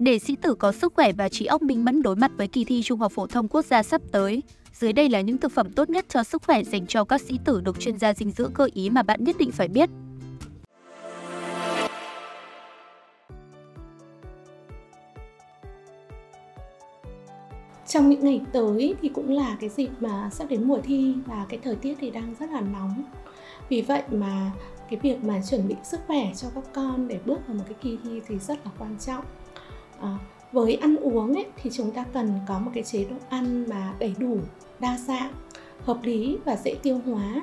Để sĩ tử có sức khỏe và trí óc minh mẫn đối mặt với kỳ thi Trung học phổ thông quốc gia sắp tới, dưới đây là những thực phẩm tốt nhất cho sức khỏe dành cho các sĩ tử được chuyên gia dinh dưỡng cơ ý mà bạn nhất định phải biết. Trong những ngày tới thì cũng là cái dịp mà sắp đến mùa thi và cái thời tiết thì đang rất là nóng. Vì vậy mà cái việc mà chuẩn bị sức khỏe cho các con để bước vào một cái kỳ thi thì rất là quan trọng. À, với ăn uống ấy, thì chúng ta cần có một cái chế độ ăn mà đầy đủ, đa dạng, hợp lý và dễ tiêu hóa.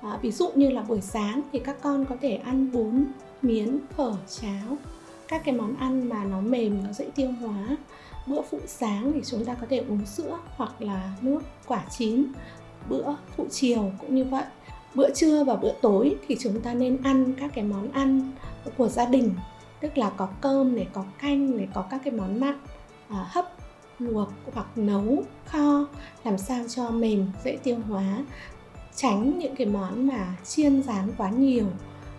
À, ví dụ như là buổi sáng thì các con có thể ăn bún, miến, phở, cháo, các cái món ăn mà nó mềm, nó dễ tiêu hóa bữa phụ sáng thì chúng ta có thể uống sữa hoặc là nước quả chín bữa phụ chiều cũng như vậy bữa trưa và bữa tối thì chúng ta nên ăn các cái món ăn của gia đình tức là có cơm này có canh này có các cái món mặn à, hấp luộc hoặc nấu kho làm sao cho mềm dễ tiêu hóa. Tránh những cái món mà chiên rán quá nhiều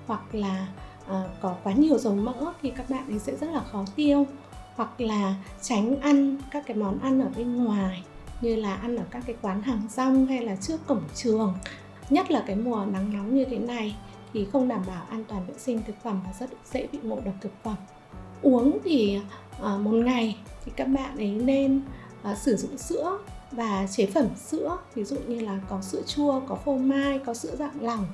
hoặc là à, có quá nhiều dầu mỡ thì các bạn ấy sẽ rất là khó tiêu. Hoặc là tránh ăn các cái món ăn ở bên ngoài như là ăn ở các cái quán hàng rong hay là trước cổng trường nhất là cái mùa nắng nóng như thế này thì không đảm bảo an toàn vệ sinh thực phẩm và rất dễ bị ngộ độc thực phẩm. Uống thì uh, một ngày thì các bạn ấy nên uh, sử dụng sữa và chế phẩm sữa ví dụ như là có sữa chua có phô mai có sữa dạng lỏng.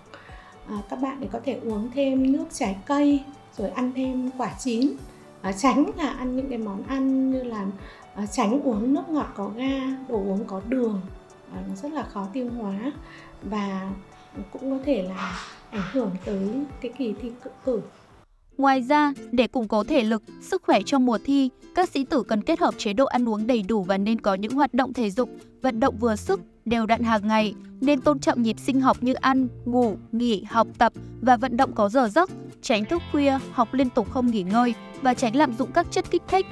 À, các bạn ấy có thể uống thêm nước trái cây rồi ăn thêm quả chín. À, tránh là ăn những cái món ăn như là à, tránh uống nước ngọt có ga đồ uống có đường. À, nó rất là khó tiêu hóa và cũng có thể là ảnh hưởng tới cái kỳ thi cử cử. Ngoài ra, để củng cố thể lực, sức khỏe trong mùa thi, các sĩ tử cần kết hợp chế độ ăn uống đầy đủ và nên có những hoạt động thể dục, vận động vừa sức, đều đặn hàng ngày, nên tôn trọng nhịp sinh học như ăn, ngủ, nghỉ, học tập và vận động có giờ giấc, tránh thức khuya, học liên tục không nghỉ ngơi và tránh lạm dụng các chất kích thích.